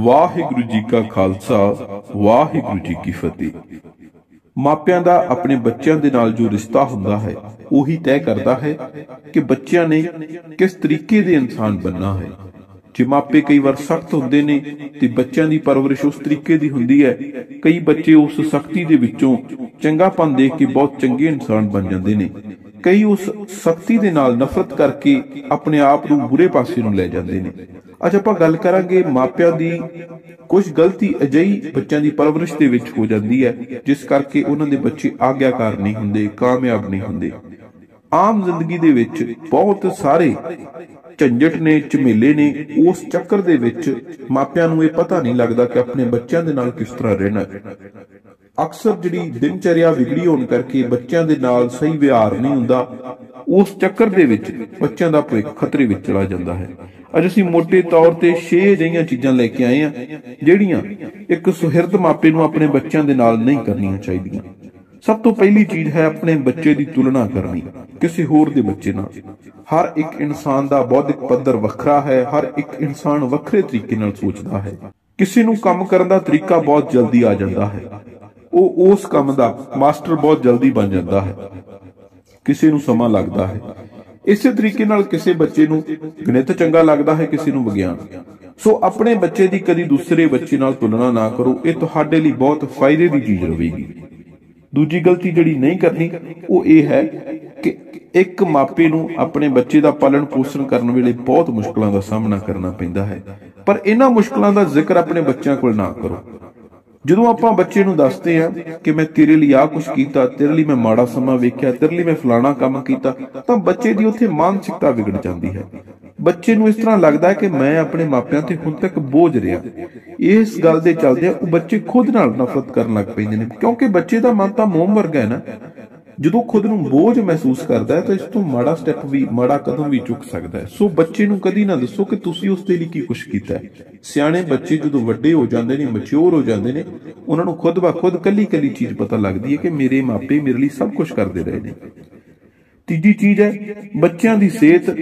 ਵਾਹਿਗੁਰੂ ਜੀ ਕਾ ਖਾਲਸਾ, ਵਾਹਿਗੁਰੂ ਜੀ ਕੀ ਫਤਿਹ। ਮਾਪਿਆਂ ਦਾ ਆਪਣੇ ਬੱਚਿਆਂ ਦੇ ਨਾਲ ਜੋ ਰਿਸ਼ਤਾ ਹੁੰਦਾ ਹੈ, ਉਹੀ ਤੈਅ ਕਰਦਾ ਹੈ ਕਿ ਬੱਚਿਆਂ ਨੇ ਕਿਸ ਤਰੀਕੇ ਦੇ ਇਨਸਾਨ ਬਣਨਾ ਹੈ। ਜੇ ਮਾਪੇ ਕਈ ਵਾਰ ਸਖਤ ਹੁੰਦੇ ਨੇ ਤੇ ਬੱਚਿਆਂ ਦੀ ਪਰਵਰਿਸ਼ ਉਸ ਤਰੀਕੇ ਦੀ ਹੁੰਦੀ ਹੈ, ਕਈ ਬੱਚੇ ਉਸ ਸਖਤੀ ਦੇ ਵਿੱਚੋਂ ਚੰਗਾਪਨ ਦੇਖ ਕੇ ਬਹੁਤ ਚੰਗੇ ਇਨਸਾਨ ਬਣ ਜਾਂਦੇ ਨੇ। ਕਈ ਉਸ ਸਖਤੀ ਦੇ ਨਾਲ ਨਫ਼ਰਤ ਕਰਕੇ ਆਪਣੇ ਆਪ ਨੂੰ ਬੁਰੇ ਪਾਸੇ ਨੂੰ ਲੈ ਜਾਂਦੇ ਨੇ। ਅੱਜ ਆਪਾਂ ਗੱਲ ਕਰਾਂਗੇ ਮਾਪਿਆਂ ਦੀ ਕੁਝ ਗਲਤੀ ਅਜਿਹੀ ਬੱਚਿਆਂ ਦੀ ਪਰਵਰਿਸ਼ ਦੇ ਵਿੱਚ ਹੋ ਜਾਂਦੀ ਹੈ, ਜਿਸ ਕਰਕੇ ਉਹਨਾਂ ਦੇ ਬੱਚੇ ਆਗਿਆਕਾਰ ਨਹੀਂ ਹੁੰਦੇ, ਕਾਮਯਾਬ ਨਹੀਂ ਹੁੰਦੇ। ਆਮ ਜ਼ਿੰਦਗੀ ਦੇ ਵਿੱਚ ਬਹੁਤ ਸਾਰੇ ਝੰਜਟ ਨੇ, ਝਮੇਲੇ ਨੇ, ਉਸ ਚੱਕਰ ਦੇ ਵਿੱਚ ਮਾਪਿਆਂ ਨੂੰ ਇਹ ਪਤਾ ਨਹੀਂ ਲੱਗਦਾ ਕਿ ਆਪਣੇ ਬੱਚਿਆਂ ਦੇ ਨਾਲ ਕਿਸ ਤਰ੍ਹਾਂ ਰਹਿਣਾ ਹੈ। ਅਕਸਰ ਜਿਹੜੀ ਦਿਨਚਰਿਆ ਵਿਗੜੀ ਹੋਣ ਕਰਕੇ ਬੱਚਿਆਂ ਦੇ ਨਾਲ ਸਹੀ ਵਿਹਾਰ ਨਹੀਂ ਹੁੰਦਾ, ਉਸ ਚੱਕਰ ਦੇ ਵਿੱਚ ਬੱਚਿਆਂ ਦਾ ਭਵਿੱਖ ਖਤਰੇ ਵਿੱਚ ਚਲਾ ਜਾਂਦਾ ਹੈ। ਅੱਜ ਅਸੀਂ ਮੋٹے ਤੌਰ ਤੇ 6 ਜਿਹੀਆਂ ਚੀਜ਼ਾਂ ਲੈ ਕੇ ਆਏ ਹਾਂ, ਜਿਹੜੀਆਂ ਇੱਕ ਸੁਹਿਰਦ ਮਾਪੇ ਨੂੰ ਆਪਣੇ ਬੱਚਿਆਂ ਦੇ ਨਾਲ ਨਹੀਂ ਕਰਨੀਆਂ ਚਾਹੀਦੀਆਂ। ਸਭ ਤੋਂ ਪਹਿਲੀ ਚੀਜ਼ ਹੈ ਆਪਣੇ ਬੱਚੇ ਦੀ ਤੁਲਨਾ ਕਰਨੀ, ਕਿਸੇ ਹੋਰ ਦੇ ਬੱਚੇ ਨਾਲ। ਹਰ ਇੱਕ ਇਨਸਾਨ ਦਾ ਬੌਧਿਕ ਪੱਧਰ ਵੱਖਰਾ ਹੈ, ਹਰ ਇੱਕ ਇਨਸਾਨ ਵੱਖਰੇ ਤਰੀਕੇ ਨਾਲ ਸੋਚਦਾ ਹੈ। ਕਿਸੇ ਨੂੰ ਕੰਮ ਕਰਨ ਦਾ ਤਰੀਕਾ ਬਹੁਤ ਜਲਦੀ ਆ ਜਾਂਦਾ ਹੈ। ਉਹ ਉਸ ਕੰਮ ਦਾ ਮਾਸਟਰ ਬਹੁਤ ਜਲਦੀ ਬਣ ਜਾਂਦਾ ਹੈ। ਕਿਸੇ ਨੂੰ ਸਮਾਂ ਲੱਗਦਾ ਹੈ। ਇਸੇ ਤਰੀਕੇ ਨਾਲ ਕਿਸੇ ਬੱਚੇ ਨੂੰ ਗਣਿਤ ਚੰਗਾ ਲੱਗਦਾ ਹੈ, ਕਿਸੇ ਨੂੰ ਵਿਗਿਆਨ। ਸੋ ਆਪਣੇ ਬੱਚੇ ਦੀ ਕਦੀ ਦੂਸਰੇ ਬੱਚੇ ਨਾਲ ਤੁਲਨਾ ਨਾ ਕਰੋ। ਇਹ ਤੁਹਾਡੇ ਲਈ ਬਹੁਤ ਫਾਇਦੇ ਦੀ ਚੀਜ਼ ਹੋਵੇਗੀ ਦੂਜੀ ਗਲਤੀ ਜਿਹੜੀ ਨਹੀਂ ਕਰਨੀ, ਉਹ ਇਹ ਹੈ ਕਿ ਇੱਕ ਮਾਪੇ ਨੂੰ ਆਪਣੇ ਬੱਚੇ ਦਾ ਪਾਲਣ ਪੋਸ਼ਣ ਕਰਨ ਵੇਲੇ ਬਹੁਤ ਮੁਸ਼ਕਲਾਂ ਦਾ ਸਾਹਮਣਾ ਕਰਨਾ ਪੈਂਦਾ ਹੈ। ਪਰ ਇਹਨਾਂ ਮੁਸ਼ਕਲਾਂ ਦਾ ਜ਼ਿਕਰ ਆਪਣੇ ਬੱਚਿਆਂ ਕੋਲ ਨਾ ਕਰੋ। ਜਦੋਂ ਆਪਾਂ ਬੱਚੇ ਨੂੰ ਦੱਸਦੇ ਆ ਕਿ ਮੈਂ ਤੇਰੇ ਲਈ ਆ ਕੁਝ ਕੀਤਾ, ਤੇਰੇ ਲਈ ਮੈਂ ਮਾੜਾ ਸਮਾਂ ਵੇਖਿਆ, ਤੇਰੇ ਲਈ ਮੈਂ ਫਲਾਣਾ ਕੰਮ ਕੀਤਾ, ਤਾਂ ਬੱਚੇ ਦੀ ਉੱਥੇ ਮਾਨਸਿਕਤਾ ਵਿਗੜ ਜਾਂਦੀ ਹੈ। ਬੱਚੇ ਨੂੰ ਇਸ ਤਰ੍ਹਾਂ ਲੱਗਦਾ ਹੈ ਕਿ ਮੈਂ ਆਪਣੇ ਮਾਪਿਆਂ ਤੇ ਹੁਣ ਤੱਕ ਬੋਝ ਰਿਹਾ। ਇਸ ਗੱਲ ਦੇ ਚੱਲਦੇ ਉਹ ਬੱਚੇ ਖੁਦ ਨਾਲ ਨਫ਼ਰਤ ਕਰਨ ਲੱਗ ਪੈਂਦੇ ਨੇ, ਕਿਉਂਕਿ ਬੱਚੇ ਦਾ ਮਨ ਤਾਂ ਮੋਮ ਵਰਗਾ ਹੈ ਨਾ। ਜਦੋਂ ਖੁਦ ਨੂੰ ਬੋਝ ਮਹਿਸੂਸ ਕਰਦਾ ਹੈ ਤਾਂ ਇਸ ਤੋਂ ਮਾੜਾ ਸਟੈਪ ਵੀ, ਮਾੜਾ ਕਦਮ ਵੀ ਚੁੱਕ ਸਕਦਾ ਹੈ। ਸੋ ਬੱਚੇ ਨੂੰ ਕਦੀ ਨਾ ਦੱਸੋ ਕਿ ਤੁਸੀਂ ਉਸ ਦੇ ਲਈ ਕੀ ਕੁਝ ਕੀਤਾ ਹੈ। ਸਿਆਣੇ ਬੱਚੇ ਜਦੋਂ ਵੱਡੇ ਹੋ ਜਾਂਦੇ ਨੇ ਮੈਚੁਰ ਹੋ ਜਾਂਦੇ ਨੇ, ਉਹਨਾਂ ਨੂੰ ਖੁਦ ਬਾ ਖੁਦ ਕੱਲੀ ਕੱਲੀ ਚੀਜ਼ ਪਤਾ ਲੱਗਦੀ ਹੈ ਕਿ ਮੇਰੇ ਮਾਪੇ ਮੇਰੇ ਲਈ ਸਭ ਕੁਝ ਕਰਦੇ ਰਹੇ ਨੇ। ਤੀਜੀ ਚੀਜ਼ ਹੈ, ਬੱਚਿਆਂ ਦੀ ਸਿਹਤ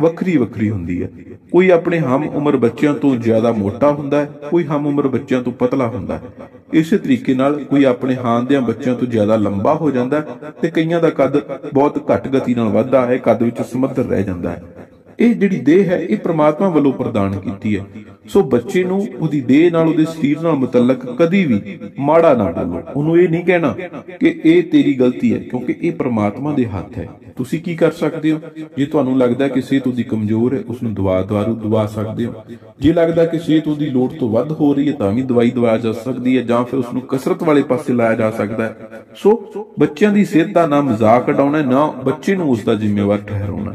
ਵੱਖਰੀ ਵੱਖਰੀ ਹੁੰਦੀ ਹੈ। ਕੋਈ ਆਪਣੇ ਹਮ ਉਮਰ ਬੱਚਿਆਂ ਤੋਂ ਜ਼ਿਆਦਾ ਮੋਟਾ ਹੁੰਦਾ ਹੈ, ਕੋਈ ਹਮ ਉਮਰ ਬੱਚਿਆਂ ਤੋਂ ਪਤਲਾ ਹੁੰਦਾ ਹੈ। ਇਸੇ ਤਰੀਕੇ ਨਾਲ ਕੋਈ ਆਪਣੇ ਹਾਨਦਿਆਂ ਬੱਚਿਆਂ ਤੋਂ ਜ਼ਿਆਦਾ ਲੰਬਾ ਹੋ ਜਾਂਦਾ ਹੈ ਤੇ ਕਈਆਂ ਦਾ ਕੱਦ ਬਹੁਤ ਘੱਟ ਗਤੀ ਨਾਲ ਵੱਧਦਾ ਹੈ, ਕੱਦ ਵਿੱਚ ਸਮੱਧਰ ਰਹਿ ਜਾਂਦਾ ਹੈ। ਇਹ ਜਿਹੜੀ ਦੇਹ ਹੈ, ਇਹ ਪ੍ਰਮਾਤਮਾ ਵੱਲੋਂ ਪ੍ਰਦਾਨ ਕੀਤੀ ਹੈ। ਸੋ ਬੱਚੇ ਨੂੰ ਉਹਦੀ ਦੇਹ ਨਾਲ, ਉਹਦੇ ਸਰੀਰ ਨਾਲ ਮੁਤਲਕ ਕਦੀ ਵੀ ਮਾੜਾ ਨਾ ਬੋਲੋ। ਉਹਨੂੰ ਇਹ ਨਹੀਂ ਕਹਿਣਾ ਕਿ ਇਹ ਤੇਰੀ ਗਲਤੀ ਹੈ, ਕਿਉਂਕਿ ਇਹ ਪ੍ਰਮਾਤਮਾ ਦੇ ਹੱਥ ਹੈ। ਤੁਸੀਂ ਕੀ ਕਰ ਸਕਦੇ ਹੋ? ਜੇ ਤੁਹਾਨੂੰ ਲੱਗਦਾ ਕਿ ਸਿਹਤ ਉਹਦੀ ਕਮਜ਼ੋਰ ਹੈ ਉਸ ਨੂੰ ਦਵਾ ਦਵਾਰੂ ਦਵਾ ਸਕਦੇ ਹੋ। ਜੇ ਲੱਗਦਾ ਕਿ ਸਿਹਤ ਉਹਦੀ ਲੋੜ ਤੋਂ ਵੱਧ ਹੋ ਰਹੀ ਹੈ, ਤਾਂ ਵੀ ਦਵਾਈ ਦਵਾਇਆ ਜਾ ਸਕਦੀ ਹੈ, ਜਾਂ ਫਿਰ ਉਸ ਨੂੰ ਕਸਰਤ ਵਾਲੇ ਪਾਸੇ ਲਾਇਆ ਜਾ ਸਕਦਾ ਹੈ। ਸੋ ਬੱਚਿਆਂ ਦੀ ਸਿਹਤ ਦਾ ਨਾ ਮਜ਼ਾਕ ਉਡਾਉਣਾ, ਨਾ ਬੱਚੇ ਨੂੰ ਉਸ ਦਾ ਜ਼ਿੰਮੇਵਾਰ ਠਹਿਰਾਉਣਾ।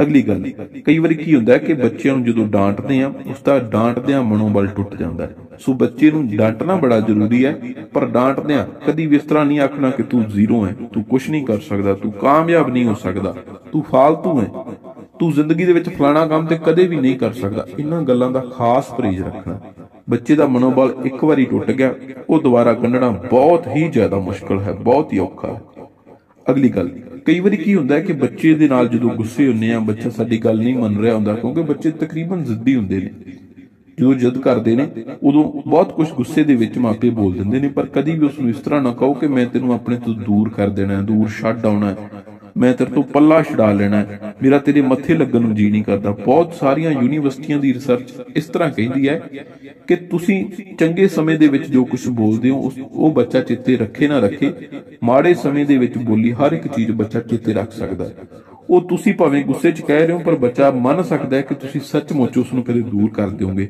ਅਗਲੀ ਗੱਲ, ਕਈ ਵਾਰੀ ਕੀ ਹੁੰਦਾ ਹੈ ਕਿ ਬੱਚਿਆਂ ਨੂੰ ਜਦੋਂ ਡਾਂਟਦੇ ਆ ਉਸ ਦਾ ਡਾਂਟਦਿਆਂ ਮਨੋਬਲ ਟੁੱਟ ਜਾਂਦਾ ਹੈ। ਸੋ ਬੱਚੇ ਨੂੰ ਡਾਂਟਣਾ ਬੜਾ ਜ਼ਰੂਰੀ ਹੈ, ਪਰ ਡਾਂਟਦਿਆਂ ਕਦੀ ਵੀ ਇਸ ਤਰ੍ਹਾਂ ਨਹੀਂ ਆਖਣਾ ਕਿ ਤੂੰ ਜ਼ੀਰੋ ਹੈ, ਤੂੰ ਕੁਝ ਨਹੀਂ ਕਰ ਸਕਦਾ, ਤੂੰ ਕਾਮਯਾਬ ਨਹੀਂ ਹੋ ਸਕਦਾ, ਤੂੰ ਫਾਲਤੂ ਹੈ। ਤੂੰ ਜ਼ਿੰਦਗੀ ਦੇ ਵਿੱਚ ਫਲਾਣਾ ਕੰਮ ਤੇ ਕਦੇ ਵੀ ਨਹੀਂ ਕਰ ਸਕਦਾ। ਇਹਨਾਂ ਗੱਲਾਂ ਦਾ ਖਾਸ ਪਰਹੇਜ਼ ਰੱਖਣਾ। ਬੱਚੇ ਦਾ ਮਨੋਬਲ ਇੱਕ ਵਾਰੀ ਟੁੱਟ ਗਿਆ, ਉਹ ਦੁਬਾਰਾ ਗੰਢਣਾ ਬਹੁਤ ਹੀ ਜ਼ਿਆਦਾ ਮੁਸ਼ਕਲ ਹੈ, ਬਹੁਤ ਹੀ ਔਖਾ ਹੈ। ਅਗਲੀ ਗੱਲ ਕਈ ਵਾਰੀ ਕੀ ਹੁੰਦਾ ਹੈ ਕਿ ਬੱਚੇ ਦੇ ਨਾਲ ਜਦੋਂ ਗੁੱਸੇ ਹੁੰਨੇ ਆ ਬੱਚਾ ਸਾਡੀ ਗੱਲ ਨਹੀਂ ਮੰਨ ਰਿਹਾ ਹੁੰਦਾ, ਕਿਉਂਕਿ ਬੱਚੇ ਤਕਰੀਬਨ ਜ਼ਿੱਦੀ ਹੁੰਦੇ ਨੇ। ਜਦੋਂ ਜਿੱਦ ਕਰਦੇ ਨੇ, ਉਦੋਂ ਬਹੁਤ ਕੁਝ ਗੁੱਸੇ ਦੇ ਵਿੱਚ ਮਾਪੇ ਬੋਲ ਦਿੰਦੇ ਨੇ, ਪਰ ਕਦੀ ਵੀ ਉਸ ਨੂੰ ਇਸ ਤਰ੍ਹਾਂ ਨਾ ਕਹੋ ਕਿ ਮੈਂ ਤੈਨੂੰ ਆਪਣੇ ਤੋਂ ਦੂਰ ਕਰ ਦੇਣਾ ਦੂਰ ਛੱਡ ਆਉਣਾ ਮੈਂ ਤੇਰੇ ਤੋਂ ਪੱਲਾ ਛਡਾ ਲੈਣਾ ਮੇਰਾ ਤੇਰੇ ਮੱਥੇ ਲੱਗਣ ਨੂੰ ਜੀ ਨਹੀਂ ਕਰਦਾ। ਬਹੁਤ ਸਾਰੀਆਂ ਯੂਨੀਵਰਸਿਟੀਆਂ ਦੀ ਰਿਸਰਚ ਇਸ ਤਰ੍ਹਾਂ ਕਹਿੰਦੀ ਹੈ ਕਿ ਤੁਸੀਂ ਚੰਗੇ ਸਮੇਂ ਦੇ ਵਿੱਚ ਜੋ ਕੁਝ ਬੋਲਦੇ ਹੋ ਉਹ ਬੱਚਾ ਚਿੱਤੇ ਰੱਖੇ ਨਾ ਰੱਖੇ। ਮਾੜੇ ਸਮੇਂ ਦੇ ਵਿੱਚ ਬੋਲੀ ਹਰ ਇੱਕ ਚੀਜ਼ ਬੱਚਾ ਚਿੱਤੇ ਰੱਖ ਸਕਦਾ ਹੈ। ਉਹ ਤੁਸੀਂ ਭਾਵੇਂ ਗੁੱਸੇ 'ਚ ਕਹਿ ਰਹੇ ਹੋ, ਪਰ ਬੱਚਾ ਮੰਨ ਸਕਦਾ ਹੈ ਕਿ ਤੁਸੀਂ ਸੱਚਮੁੱਚ ਉਸ ਨੂੰ ਕਦੇ ਦੂਰ ਕਰ ਦਿਓਗੇ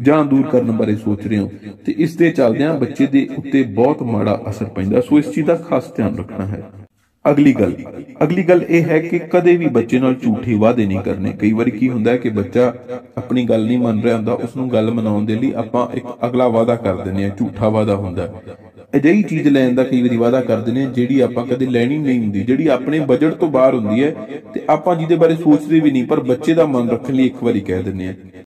ਜਾਂ ਦੂਰ ਕਰਨ ਬਾਰੇ ਸੋਚ ਰਹੇ ਹੋ। ਤੇ ਇਸ ਦੇ ਚੱਲਦਿਆਂ ਬੱਚੇ ਦੇ ਉੱਤੇ ਬਹੁਤ ਮਾੜਾ ਅਸਰ ਪੈਂਦਾ ਸੋ ਇਸ ਚੀਜ਼ ਦਾ ਖਾਸ ਧਿਆਨ ਰੱਖਣਾ ਹੈ। ਅਗਲੀ ਗੱਲ ਅਗਲੀ ਗੱਲ ਇਹ ਹੈ ਕਿ ਕਦੇ ਵੀ ਬੱਚੇ ਨਾਲ ਝੂਠੇ ਵਾਅਦੇ ਨਹੀਂ ਕਰਨੇ। ਕਈ ਵਾਰੀ ਕੀ ਹੁੰਦਾ ਹੈ ਕਿ ਬੱਚਾ ਆਪਣੀ ਗੱਲ ਨਹੀਂ ਮੰਨ ਰਿਹਾ ਹੁੰਦਾ ਉਸ ਨੂੰ ਗੱਲ ਮਨਾਉਣ ਦੇ ਲਈ ਆਪਾਂ ਇੱਕ ਅਗਲਾ ਵਾਅਦਾ ਕਰ ਦਿੰਦੇ ਆ ਝੂਠਾ ਵਾਅਦਾ ਹੁੰਦਾ ਹੈ। ਅਜਿਹੀ ਚੀਜ਼ ਲੈਣ ਦਾ ਕਈ ਵਾਰੀ ਵਾਅਦਾ ਕਰਦੇ ਨੇ ਜਿਹੜੀ ਆਪਾਂ ਕਦੇ ਲੈਣੀ ਨਹੀਂ ਹੁੰਦੀ, ਜਿਹੜੀ ਆਪਣੇ ਬਜਟ ਤੋਂ ਬਾਹਰ ਹੁੰਦੀ ਹੈ ਤੇ ਆਪਾਂ ਜਿਹਦੇ ਬਾਰੇ ਸੋਚਦੇ ਵੀ ਨਹੀਂ, ਪਰ ਬੱਚੇ ਦਾ ਮਨ ਰੱਖਣ ਲਈ ਇੱਕ ਵਾਰੀ ਕਹਿ ਦਿੰਦੇ ਆ